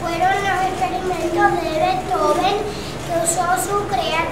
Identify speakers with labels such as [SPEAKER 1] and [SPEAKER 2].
[SPEAKER 1] fueron los experimentos de Beethoven que usó su creatividad